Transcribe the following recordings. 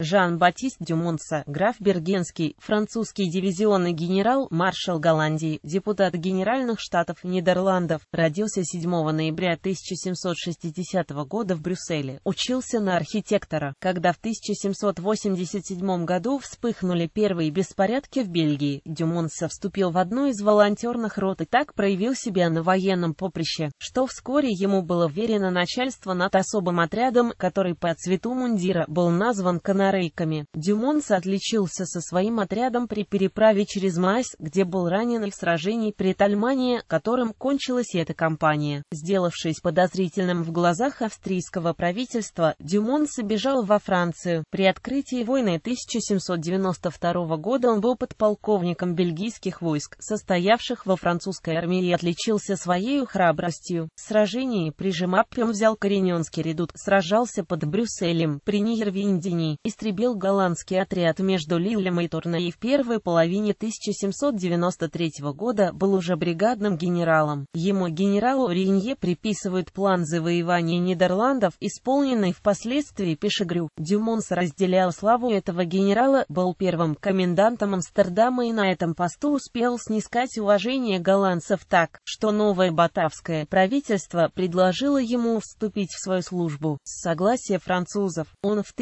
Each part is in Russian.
Жан-Батист Дюмонса, граф Бергенский, французский дивизионный генерал, маршал Голландии, депутат Генеральных Штатов Нидерландов, родился 7 ноября 1760 года в Брюсселе, учился на архитектора, когда в 1787 году вспыхнули первые беспорядки в Бельгии, Дюмонса вступил в одну из волонтерных рот и так проявил себя на военном поприще, что вскоре ему было верено начальство над особым отрядом, который по цвету мундира был назван канарейками. Дюмонсо отличился со своим отрядом при переправе через Маас, где был ранен в сражении при Тальмане, которым кончилась эта кампания. Сделавшись подозрительным в глазах австрийского правительства, Дюмонсо бежал во Францию. При открытии войны 1792 года он был подполковником бельгийских войск, состоявших во французской армии и отличился своей храбростью. В сражении при Жемаппе он взял Корененский редут, сражался под Брюсселем, при Неервиндене, истребил голландский отряд между Лиллем и Турне и в первой половине 1793 года был уже бригадным генералом. Ему генералу Ренье приписывают план завоевания Нидерландов, исполненный впоследствии Пешегрю. Дюмонс разделял славу этого генерала, был первым комендантом Амстердама и на этом посту успел снискать уважение голландцев так, что новое батавское правительство предложило ему вступить в свою службу. С согласия французов, он в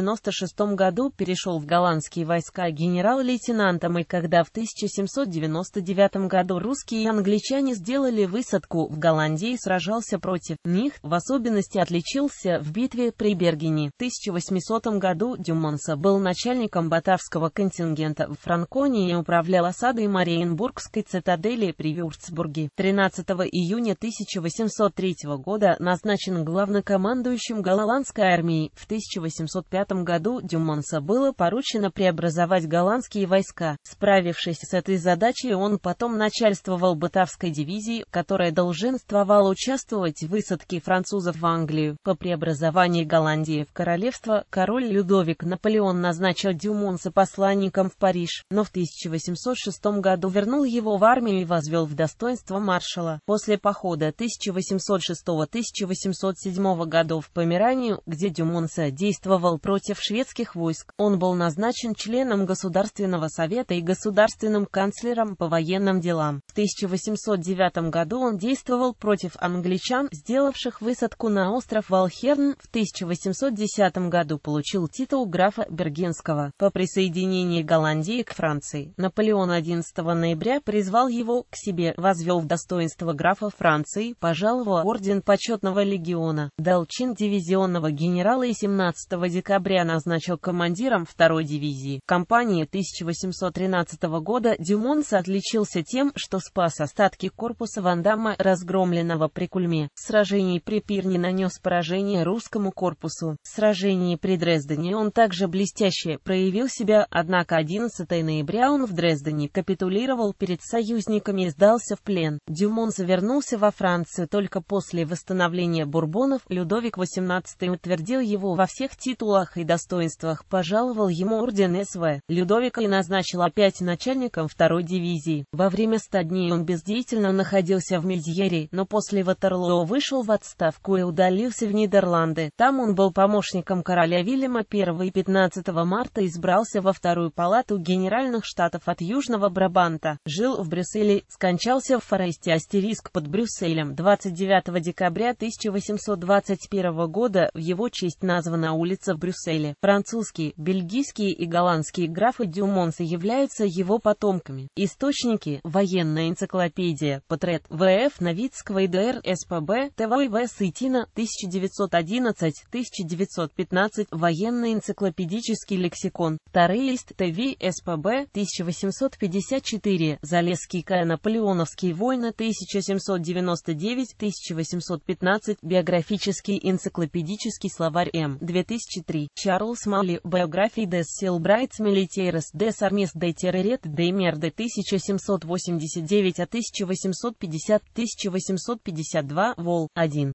1796 году перешел в голландские войска генерал-лейтенантом и когда в 1799 году русские и англичане сделали высадку в Голландии сражался против них, в особенности отличился в битве при Бергене. В 1800 году Дюмонса был начальником батавского контингента в Франконии и управлял осадой Мариенбургской цитадели при Вюрцбурге. 13 июня 1803 года назначен главнокомандующим голландской армии. В 1805 году Дюмонса было поручено преобразовать голландские войска. Справившись с этой задачей, он потом начальствовал Батавской дивизией, которая долженствовала участвовать в высадке французов в Англию. По преобразовании Голландии в королевство, король Людовик Наполеон назначил Дюмонса посланником в Париж, но в 1806 году вернул его в армию и возвел в достоинство маршала. После похода 1806-1807 годов в Померанию, где Дюмонса действовал против шведских войск, он был назначен членом Государственного совета и государственным канцлером по военным делам. В 1809 году он действовал против англичан, сделавших высадку на остров Валхерн. В 1810 году получил титул графа Бергенского. По присоединении Голландии к Франции, Наполеон 11 ноября призвал его к себе, возвел в достоинство графа Франции, пожаловал орден почетного легиона, дал чин дивизионного генерала и 17 декабря назначил командиром второй дивизии. В кампании 1813 года Дюмонс отличился тем, что спас остатки корпуса Вандама, разгромленного при Кульме. В сражении при Пирне нанес поражение русскому корпусу. В сражении при Дрездене он также блестяще проявил себя, однако 11 ноября он в Дрездене капитулировал перед союзниками и сдался в плен. Дюмонс вернулся во Францию только после восстановления Бурбонов. Людовик XVIII утвердил его во всех титулах и достоинствах, пожаловал ему орден СВ. Людовика и назначил опять начальником второй дивизии. Во время ста дней он бездеятельно находился в Мельдьере, но после Ватерлоо вышел в отставку и удалился в Нидерланды. Там он был помощником короля Вильяма I и 15 марта избрался во вторую палату Генеральных Штатов от Южного Брабанта. Жил в Брюсселе, скончался в Форесте Астериск под Брюсселем 29 декабря 1821 года. В его честь названа улица в Брюсселе. Французские, бельгийские и голландские графы Дюмонса являются его потомками. Источники. Военная энциклопедия. Портрет. ВФ Новицкого и ДР СПБ. ТВ Сытина. 1911-1915. Военный энциклопедический лексикон. Второй лист. ТВ СПБ. 1854. Залесский К. Наполеоновские войны. 1799-1815. Биографический энциклопедический словарь М. 2003. Чарльз Малли. Биографии Дес Силбрайтс Милитейрос Дес Армис де Терререт де Мерде 1789 1850 1852 Вол 1.